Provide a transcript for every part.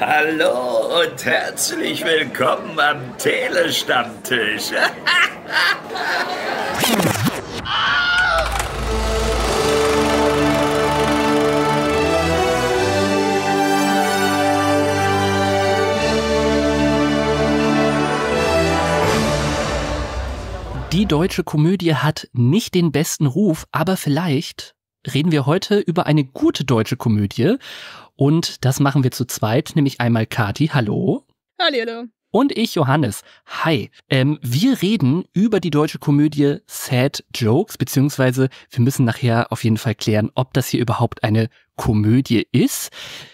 Hallo und herzlich willkommen am Telestammtisch. Die deutsche Komödie hat nicht den besten Ruf, aber vielleicht reden wir heute über eine gute deutsche Komödie. Und das machen wir zu zweit, nämlich einmal Kati, hallo. Hallo. Und ich, Johannes. Hi. Ähm, wir reden über die deutsche Komödie Sad Jokes, beziehungsweise wir müssen nachher auf jeden Fall klären, ob das hier überhaupt eine Komödie ist.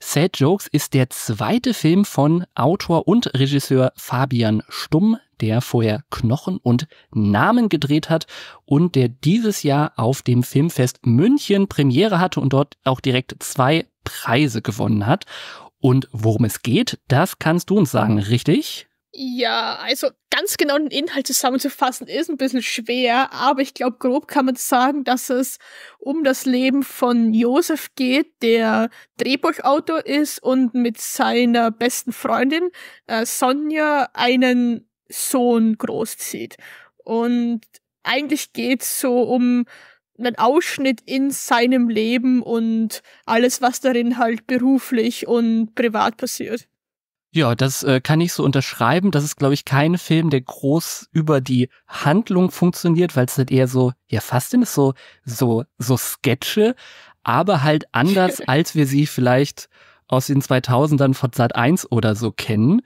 Sad Jokes ist der zweite Film von Autor und Regisseur Fabian Stumm, der vorher Knochen und Namen gedreht hat und der dieses Jahr auf dem Filmfest München Premiere hatte und dort auch direkt zwei Preise gewonnen hat. Und worum es geht, das kannst du uns sagen, richtig? Ja, also ganz genau den Inhalt zusammenzufassen ist ein bisschen schwer, aber ich glaube, grob kann man sagen, dass es um das Leben von Josef geht, der Drehbuchautor ist und mit seiner besten Freundin äh, Sonja einen Sohn großzieht. Und eigentlich geht's so um einen Ausschnitt in seinem Leben und alles, was darin halt beruflich und privat passiert. Ja, das äh, kann ich so unterschreiben. Das ist, glaube ich, kein Film, der groß über die Handlung funktioniert, weil es halt eher so, ja, fast ist so, so, so Sketche, aber halt anders, als wir sie vielleicht aus den 2000ern von Sat 1 oder so kennen,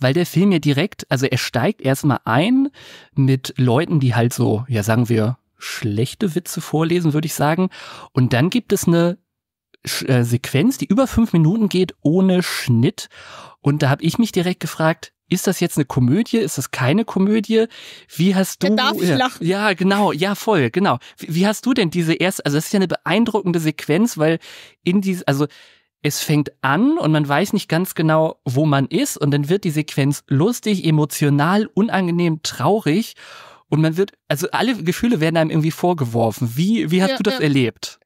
weil der Film ja direkt, also er steigt erstmal ein mit Leuten, die halt so, ja, sagen wir, schlechte Witze vorlesen, würde ich sagen. Und dann gibt es eine äh, Sequenz, die über fünf Minuten geht, ohne Schnitt. Und da habe ich mich direkt gefragt, ist das jetzt eine Komödie? Ist das keine Komödie? Wie hast du? darf ich lachen. Ja, genau, ja, voll, genau. Wie, wie, hast du denn diese erste, also das ist ja eine beeindruckende Sequenz, weil in diese, also es fängt an und man weiß nicht ganz genau, wo man ist und dann wird die Sequenz lustig, emotional, unangenehm, traurig und man wird, also alle Gefühle werden einem irgendwie vorgeworfen. Wie, wie hast ja, du das ja. erlebt?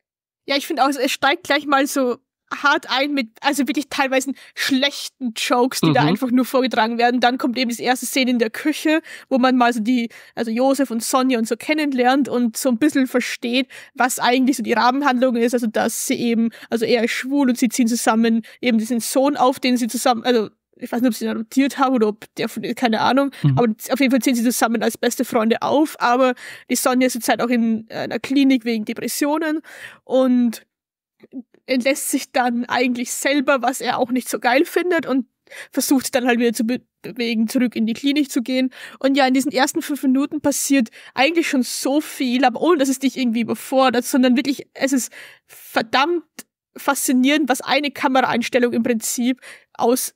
Ja, ich finde auch, es steigt gleich mal so hart ein mit, also wirklich teilweise schlechten Jokes, die mhm. da einfach nur vorgetragen werden. Dann kommt eben die erste Szene in der Küche, wo man mal so die, also Josef und Sonja und so kennenlernt und so ein bisschen versteht, was eigentlich so die Rahmenhandlung ist. Also, dass sie eben, also er ist schwul und sie ziehen zusammen eben diesen Sohn auf, den sie zusammen, also ich weiß nicht, ob sie ihn adoptiert haben oder ob der von, keine Ahnung, mhm. aber auf jeden Fall ziehen sie zusammen als beste Freunde auf, aber die Sonja ist zurzeit auch in einer Klinik wegen Depressionen und entlässt sich dann eigentlich selber, was er auch nicht so geil findet und versucht dann halt wieder zu be bewegen, zurück in die Klinik zu gehen. Und ja, in diesen ersten fünf Minuten passiert eigentlich schon so viel, aber ohne dass es dich irgendwie überfordert, sondern wirklich, es ist verdammt faszinierend, was eine Kameraeinstellung im Prinzip aus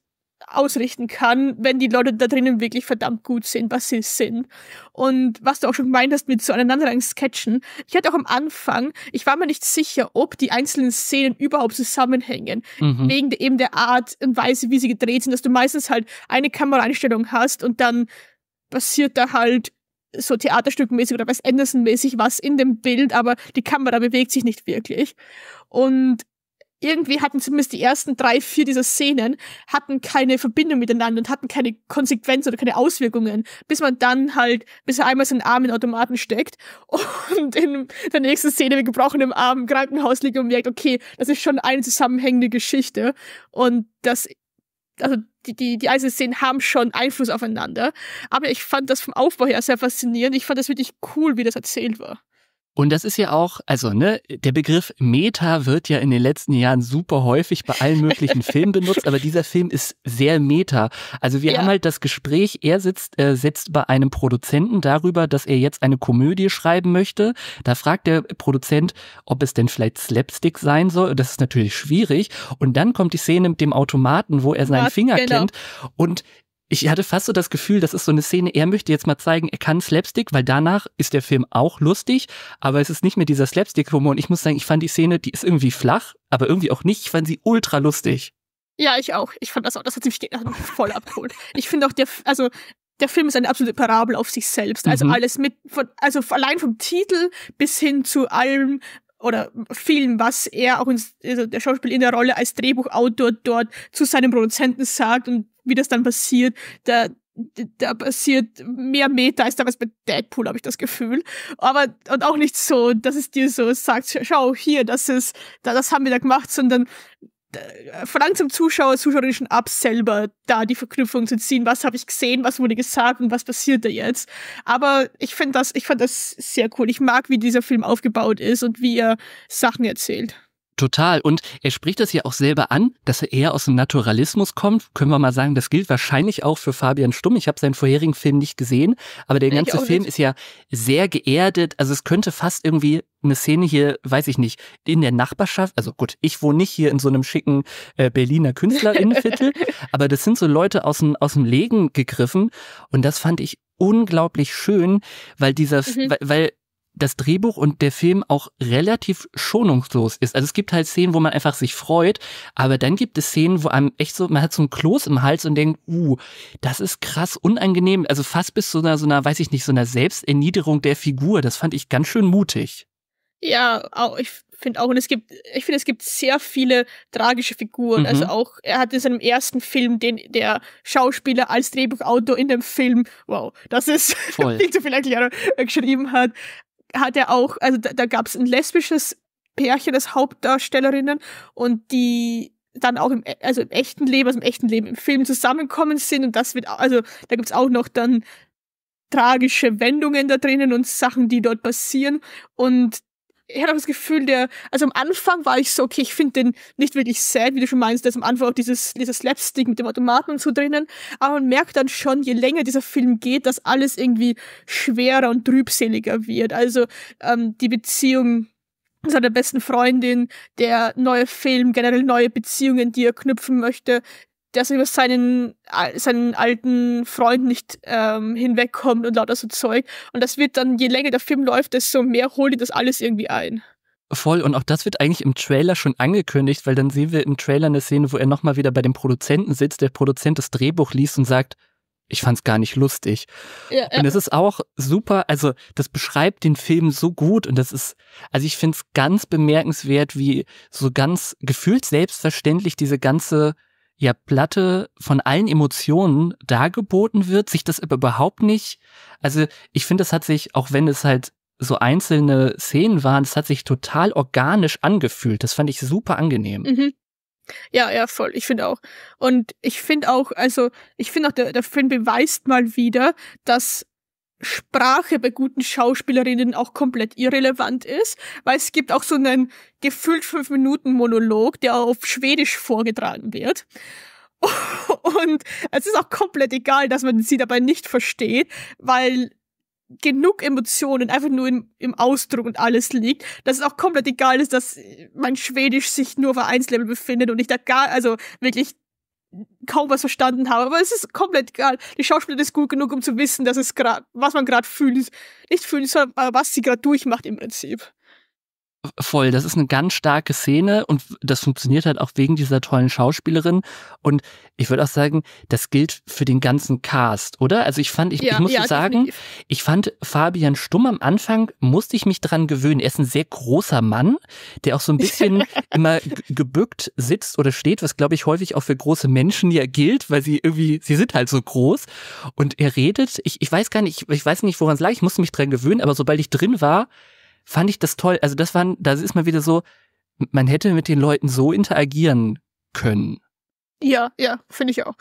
ausrichten kann, wenn die Leute da drinnen wirklich verdammt gut sind, was sie sind. Und was du auch schon gemeint hast mit so aneinanderreihen Sketchen. Ich hatte auch am Anfang, ich war mir nicht sicher, ob die einzelnen Szenen überhaupt zusammenhängen. Mhm. Wegen der, eben der Art und Weise, wie sie gedreht sind, dass du meistens halt eine Kameraeinstellung hast und dann passiert da halt so theaterstückmäßig oder Wes Anderson-mäßig was in dem Bild, aber die Kamera bewegt sich nicht wirklich. Und irgendwie hatten zumindest die ersten drei, vier dieser Szenen hatten keine Verbindung miteinander und hatten keine Konsequenz oder keine Auswirkungen, bis man dann halt, bis er einmal seinen Arm in Automaten steckt und in der nächsten Szene mit gebrochenem Arm im Krankenhaus liegt und merkt, okay, das ist schon eine zusammenhängende Geschichte und das also die, die, die einzelnen Szenen haben schon Einfluss aufeinander. Aber ich fand das vom Aufbau her sehr faszinierend. Ich fand das wirklich cool, wie das erzählt war. Und das ist ja auch, also ne, der Begriff Meta wird ja in den letzten Jahren super häufig bei allen möglichen Filmen benutzt, aber dieser Film ist sehr Meta. Also wir ja. haben halt das Gespräch, er sitzt, äh, sitzt bei einem Produzenten darüber, dass er jetzt eine Komödie schreiben möchte. Da fragt der Produzent, ob es denn vielleicht Slapstick sein soll. Das ist natürlich schwierig. Und dann kommt die Szene mit dem Automaten, wo er seinen Finger genau. kennt. Und ich hatte fast so das Gefühl, das ist so eine Szene, er möchte jetzt mal zeigen, er kann Slapstick, weil danach ist der Film auch lustig, aber es ist nicht mehr dieser Slapstick-Humor. Und ich muss sagen, ich fand die Szene, die ist irgendwie flach, aber irgendwie auch nicht. Ich fand sie ultra lustig. Ja, ich auch. Ich fand das auch, das hat mich voll abgeholt. Ich finde auch der, also der Film ist eine absolute Parabel auf sich selbst. Also mhm. alles mit, von, also allein vom Titel bis hin zu allem, oder Film, was er auch ins, also der Schauspieler in der Rolle als Drehbuchautor dort zu seinem Produzenten sagt und wie das dann passiert, da, da passiert mehr Meta als damals bei Deadpool, habe ich das Gefühl. Aber, und auch nicht so, dass es dir so sagt, schau hier, das ist, das haben wir da gemacht, sondern verlangt zum Zuschauer, Zuschauerin schon ab, selber da die Verknüpfung zu ziehen. Was habe ich gesehen, was wurde gesagt und was passiert da jetzt? Aber ich finde das, ich fand das sehr cool. Ich mag, wie dieser Film aufgebaut ist und wie er Sachen erzählt. Total. Und er spricht das ja auch selber an, dass er eher aus dem Naturalismus kommt. Können wir mal sagen, das gilt wahrscheinlich auch für Fabian Stumm. Ich habe seinen vorherigen Film nicht gesehen, aber der ganze Film ist ja sehr geerdet. Also es könnte fast irgendwie eine Szene hier, weiß ich nicht, in der Nachbarschaft. Also gut, ich wohne nicht hier in so einem schicken äh, Berliner Künstlerinnenviertel, aber das sind so Leute aus dem, aus dem Legen gegriffen. Und das fand ich unglaublich schön, weil dieser, mhm. weil, weil das Drehbuch und der Film auch relativ schonungslos ist. Also es gibt halt Szenen, wo man einfach sich freut, aber dann gibt es Szenen, wo einem echt so, man hat so ein Kloß im Hals und denkt, uh, das ist krass unangenehm. Also fast bis zu einer, so einer, weiß ich nicht, so einer Selbsterniederung der Figur. Das fand ich ganz schön mutig. Ja, auch, ich finde auch, und es gibt, ich finde, es gibt sehr viele tragische Figuren. Also mhm. Also auch, er hat in seinem ersten Film den, der Schauspieler als Drehbuchautor in dem Film, wow, das ist Voll. viel zu viel erklären, geschrieben hat, hat er auch, also da, da gab es ein lesbisches Pärchen als Hauptdarstellerinnen und die dann auch im, also im echten Leben, also im echten Leben im Film zusammenkommen sind und das wird, also da gibt's auch noch dann tragische Wendungen da drinnen und Sachen, die dort passieren. Und ich hatte auch das Gefühl, der, also am Anfang war ich so, okay, ich finde den nicht wirklich sad, wie du schon meinst, da ist am Anfang auch dieses, dieses Slapstick mit dem Automaten und so drinnen, aber man merkt dann schon, je länger dieser Film geht, dass alles irgendwie schwerer und trübseliger wird. Also ähm, die Beziehung seiner besten Freundin, der neue Film, generell neue Beziehungen, die er knüpfen möchte, dass er über seinen, seinen alten Freund nicht ähm, hinwegkommt und lauter so Zeug. Und das wird dann, je länger der Film läuft, desto mehr holt ihn das alles irgendwie ein. Voll, und auch das wird eigentlich im Trailer schon angekündigt, weil dann sehen wir im Trailer eine Szene, wo er nochmal wieder bei dem Produzenten sitzt, der Produzent das Drehbuch liest und sagt, ich fand's gar nicht lustig. Ja, ja. Und es ist auch super, also das beschreibt den Film so gut und das ist, also ich find's ganz bemerkenswert, wie so ganz gefühlt selbstverständlich diese ganze ja Platte von allen Emotionen dargeboten wird, sich das aber überhaupt nicht, also ich finde, das hat sich, auch wenn es halt so einzelne Szenen waren, es hat sich total organisch angefühlt. Das fand ich super angenehm. Mhm. Ja, ja, voll. Ich finde auch. Und ich finde auch, also, ich finde auch, der, der Film beweist mal wieder, dass Sprache bei guten Schauspielerinnen auch komplett irrelevant ist, weil es gibt auch so einen gefühlt fünf Minuten Monolog, der auf Schwedisch vorgetragen wird. Und es ist auch komplett egal, dass man sie dabei nicht versteht, weil genug Emotionen einfach nur im, im Ausdruck und alles liegt, dass es auch komplett egal ist, dass mein Schwedisch sich nur auf 1 Level befindet und ich da gar, also wirklich kaum was verstanden habe, aber es ist komplett egal. Die Schauspielerin ist gut genug, um zu wissen, dass es gerade, was man gerade fühlt, nicht fühlt, sondern was sie gerade durchmacht im Prinzip. Voll, das ist eine ganz starke Szene und das funktioniert halt auch wegen dieser tollen Schauspielerin. Und ich würde auch sagen, das gilt für den ganzen Cast, oder? Also ich fand, ich, ja, ich muss ja, sagen, definitiv. ich fand Fabian Stumm am Anfang, musste ich mich dran gewöhnen. Er ist ein sehr großer Mann, der auch so ein bisschen immer gebückt sitzt oder steht, was glaube ich häufig auch für große Menschen ja gilt, weil sie irgendwie, sie sind halt so groß. Und er redet, ich, ich weiß gar nicht, ich weiß nicht, woran es lag, ich musste mich dran gewöhnen, aber sobald ich drin war, fand ich das toll. Also das waren, da ist mal wieder so, man hätte mit den Leuten so interagieren können. Ja, ja, finde ich auch.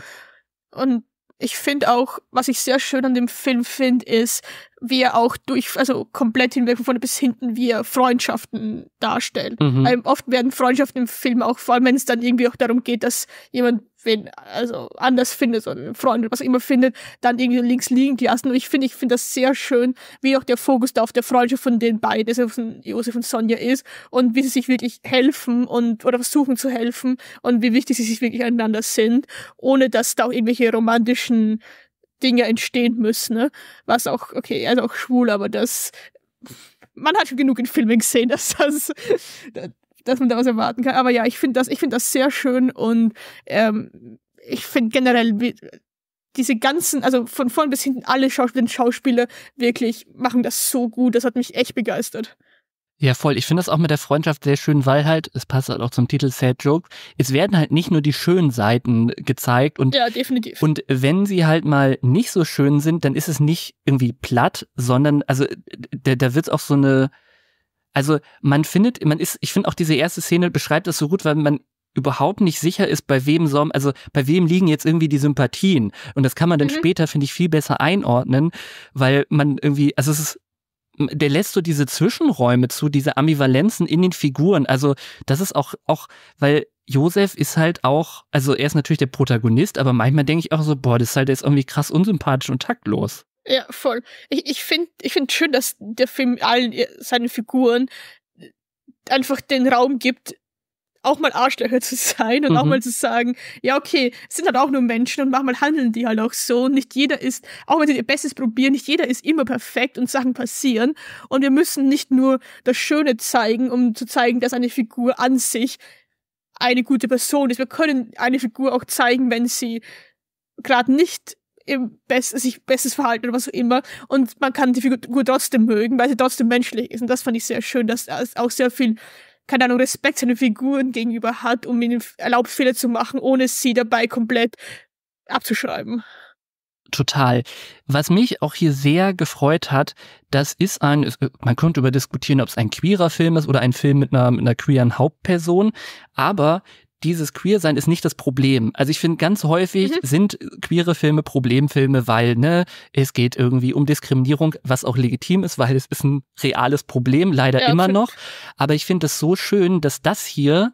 Und ich finde auch, was ich sehr schön an dem Film finde, ist, wie er auch durch, also komplett hinweg von vorne bis hinten, wie er Freundschaften darstellt. Mhm. Ähm, oft werden Freundschaften im Film auch, vor allem wenn es dann irgendwie auch darum geht, dass jemand wen also anders findet oder einen Freund oder was immer findet, dann irgendwie links liegen lassen. Und ich finde, ich finde das sehr schön, wie auch der Fokus da auf der Freundschaft von den beiden, also von Josef und Sonja ist und wie sie sich wirklich helfen und oder versuchen zu helfen und wie wichtig sie sich wirklich einander sind, ohne dass da auch irgendwelche romantischen Dinge entstehen müssen, ne? Was auch, okay, also auch schwul, aber das, man hat schon genug in Filmen gesehen, dass das, dass man da was erwarten kann. Aber ja, ich finde das, ich finde das sehr schön und ähm, ich finde generell diese ganzen, also von vorn bis hinten alle Schauspieler, Schauspieler wirklich machen das so gut. Das hat mich echt begeistert. Ja, voll. Ich finde das auch mit der Freundschaft sehr schön, weil halt, es passt halt auch zum Titel Sad Joke, es werden halt nicht nur die schönen Seiten gezeigt und, ja, definitiv. und wenn sie halt mal nicht so schön sind, dann ist es nicht irgendwie platt, sondern, also, da, da wird es auch so eine, also man findet, man ist, ich finde auch diese erste Szene beschreibt das so gut, weil man überhaupt nicht sicher ist, bei wem soll, also bei wem liegen jetzt irgendwie die Sympathien. Und das kann man dann mhm. später, finde ich, viel besser einordnen, weil man irgendwie, also es ist der lässt so diese Zwischenräume zu, diese Ambivalenzen in den Figuren. Also das ist auch, auch, weil Josef ist halt auch, also er ist natürlich der Protagonist, aber manchmal denke ich auch so, boah, das ist halt jetzt irgendwie krass unsympathisch und taktlos. Ja, voll. Ich, ich finde ich find schön, dass der Film allen seinen Figuren einfach den Raum gibt, auch mal Arschlöcher zu sein und mhm. auch mal zu sagen, ja, okay, es sind halt auch nur Menschen und manchmal handeln die halt auch so. Und nicht jeder ist, auch wenn sie ihr Bestes probieren, nicht jeder ist immer perfekt und Sachen passieren. Und wir müssen nicht nur das Schöne zeigen, um zu zeigen, dass eine Figur an sich eine gute Person ist. Wir können eine Figur auch zeigen, wenn sie gerade nicht im Best sich bestes Verhalten oder was auch immer. Und man kann die Figur trotzdem mögen, weil sie trotzdem menschlich ist. Und das fand ich sehr schön, dass da auch sehr viel keine Ahnung, Respekt seinen Figuren gegenüber hat, um ihnen erlaubt, Fehler zu machen, ohne sie dabei komplett abzuschreiben. Total. Was mich auch hier sehr gefreut hat, das ist ein, man könnte über diskutieren, ob es ein queerer Film ist oder ein Film mit einer, mit einer queeren Hauptperson, aber dieses Queer-Sein ist nicht das Problem. Also ich finde, ganz häufig mhm. sind queere Filme Problemfilme, weil ne, es geht irgendwie um Diskriminierung, was auch legitim ist, weil es ist ein reales Problem, leider ja, immer noch. Aber ich finde es so schön, dass das hier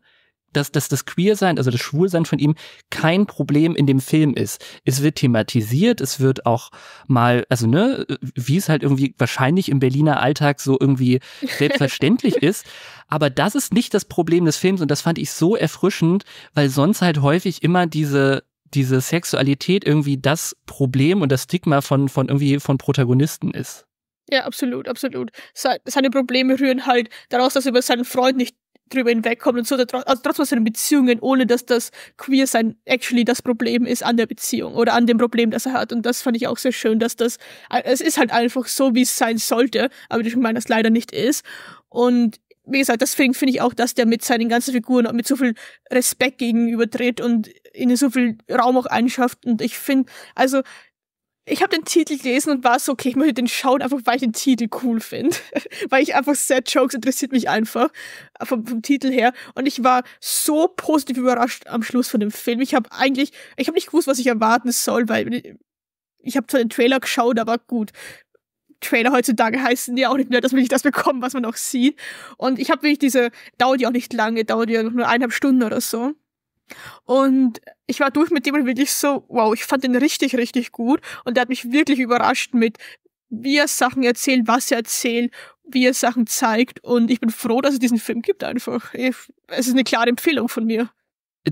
dass, dass das Queersein, also das Schwulsein von ihm kein Problem in dem Film ist. Es wird thematisiert, es wird auch mal, also ne, wie es halt irgendwie wahrscheinlich im Berliner Alltag so irgendwie selbstverständlich ist. Aber das ist nicht das Problem des Films und das fand ich so erfrischend, weil sonst halt häufig immer diese diese Sexualität irgendwie das Problem und das Stigma von, von irgendwie von Protagonisten ist. Ja, absolut, absolut. Seine Probleme rühren halt daraus, dass er über seinen Freund nicht drüber hinwegkommt und so, also trotzdem seine Beziehungen, ohne dass das Queer-Sein actually das Problem ist an der Beziehung oder an dem Problem, das er hat. Und das fand ich auch sehr schön, dass das, es ist halt einfach so, wie es sein sollte, aber ich meine, das leider nicht ist. Und wie gesagt, deswegen finde ich auch, dass der mit seinen ganzen Figuren mit so viel Respekt gegenüber tritt und ihnen so viel Raum auch einschafft. Und ich finde, also ich habe den Titel gelesen und war so, okay, ich möchte den schauen, einfach weil ich den Titel cool finde. weil ich einfach Sad Jokes interessiert mich einfach vom, vom, Titel her. Und ich war so positiv überrascht am Schluss von dem Film. Ich habe eigentlich, ich habe nicht gewusst, was ich erwarten soll, weil ich habe zwar den Trailer geschaut, aber gut. Trailer heutzutage heißen ja auch nicht mehr, dass man nicht das bekommt, was man auch sieht. Und ich habe wirklich diese, dauert ja auch nicht lange, dauert ja nur eineinhalb Stunden oder so. Und ich war durch mit dem und wirklich so, wow, ich fand den richtig, richtig gut. Und der hat mich wirklich überrascht mit, wie er Sachen erzählt, was er erzählt, wie er Sachen zeigt. Und ich bin froh, dass es diesen Film gibt einfach. Es ist eine klare Empfehlung von mir.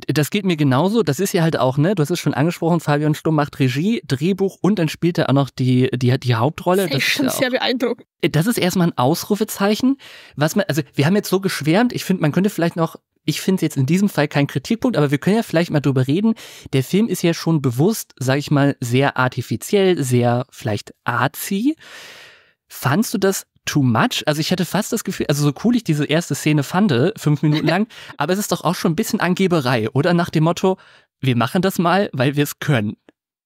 Das geht mir genauso. Das ist ja halt auch, ne, du hast es schon angesprochen, Fabian Stumm macht Regie, Drehbuch und dann spielt er auch noch die, die, die Hauptrolle. Das ist schon ist sehr beeindruckend. Das ist erstmal ein Ausrufezeichen. Was man, also wir haben jetzt so geschwärmt, ich finde, man könnte vielleicht noch ich finde es jetzt in diesem Fall kein Kritikpunkt, aber wir können ja vielleicht mal drüber reden. Der Film ist ja schon bewusst, sag ich mal, sehr artifiziell, sehr vielleicht artsy. Fandst du das too much? Also ich hätte fast das Gefühl, also so cool ich diese erste Szene fand, fünf Minuten lang, aber es ist doch auch schon ein bisschen Angeberei, oder? Nach dem Motto, wir machen das mal, weil wir es können.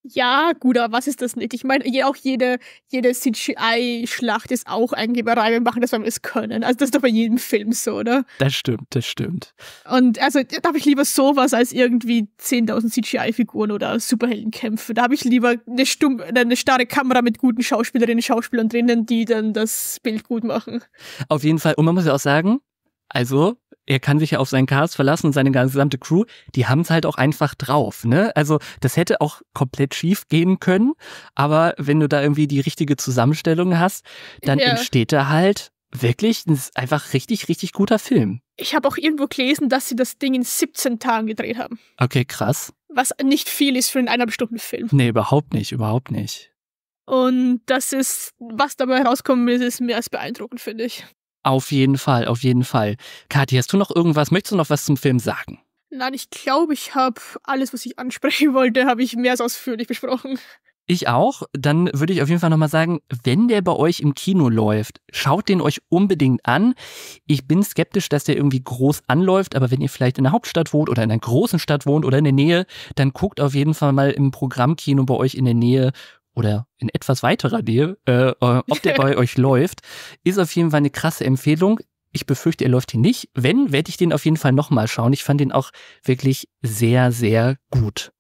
Ja, gut, aber was ist das nicht? Ich meine, auch jede, jede CGI-Schlacht ist auch Eingeberei. Wir machen das, weil wir es können. Also das ist doch bei jedem Film so, oder? Das stimmt, das stimmt. Und also da habe ich lieber sowas als irgendwie 10.000 CGI-Figuren oder Superheldenkämpfe. Da habe ich lieber eine, stumm, eine starre Kamera mit guten Schauspielerinnen und Schauspielern drinnen, die dann das Bild gut machen. Auf jeden Fall. Und man muss ja auch sagen, also er kann sich ja auf seinen Cast verlassen und seine gesamte Crew, die haben es halt auch einfach drauf. Ne? Also das hätte auch komplett schief gehen können, aber wenn du da irgendwie die richtige Zusammenstellung hast, dann ja. entsteht da halt wirklich ein einfach richtig, richtig guter Film. Ich habe auch irgendwo gelesen, dass sie das Ding in 17 Tagen gedreht haben. Okay, krass. Was nicht viel ist für einen eineinhalb Stunden Film. Nee, überhaupt nicht, überhaupt nicht. Und das ist, was dabei rauskommt, ist, ist mehr als beeindruckend, finde ich. Auf jeden Fall, auf jeden Fall. Kathi, hast du noch irgendwas? Möchtest du noch was zum Film sagen? Nein, ich glaube, ich habe alles, was ich ansprechen wollte, habe ich mehr als ausführlich besprochen. Ich auch. Dann würde ich auf jeden Fall nochmal sagen, wenn der bei euch im Kino läuft, schaut den euch unbedingt an. Ich bin skeptisch, dass der irgendwie groß anläuft, aber wenn ihr vielleicht in der Hauptstadt wohnt oder in einer großen Stadt wohnt oder in der Nähe, dann guckt auf jeden Fall mal im Programmkino bei euch in der Nähe oder in etwas weiterer Nähe, äh, ob der bei euch läuft. Ist auf jeden Fall eine krasse Empfehlung. Ich befürchte, er läuft hier nicht. Wenn, werde ich den auf jeden Fall nochmal schauen. Ich fand den auch wirklich sehr, sehr gut.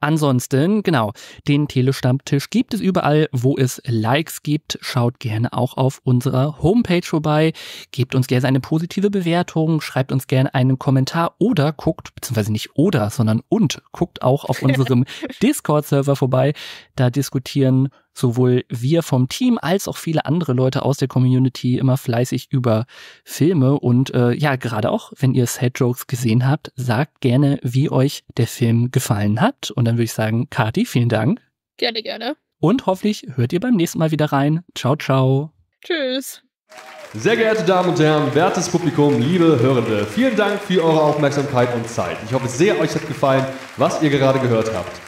Ansonsten, genau, den Telestammtisch gibt es überall, wo es Likes gibt. Schaut gerne auch auf unserer Homepage vorbei. Gebt uns gerne eine positive Bewertung, schreibt uns gerne einen Kommentar oder guckt, beziehungsweise nicht oder, sondern und, guckt auch auf unserem Discord-Server vorbei. Da diskutieren sowohl wir vom Team als auch viele andere Leute aus der Community immer fleißig über Filme und äh, ja, gerade auch, wenn ihr Sad Jokes gesehen habt, sagt gerne, wie euch der Film gefallen hat. Und dann würde ich sagen, Kati, vielen Dank. Gerne, gerne. Und hoffentlich hört ihr beim nächsten Mal wieder rein. Ciao, ciao. Tschüss. Sehr geehrte Damen und Herren, wertes Publikum, liebe Hörende, vielen Dank für eure Aufmerksamkeit und Zeit. Ich hoffe sehr, euch hat gefallen, was ihr gerade gehört habt.